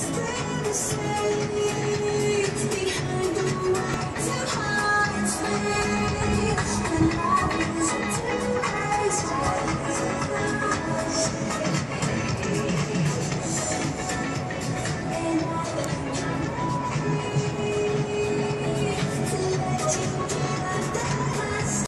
It's been the same.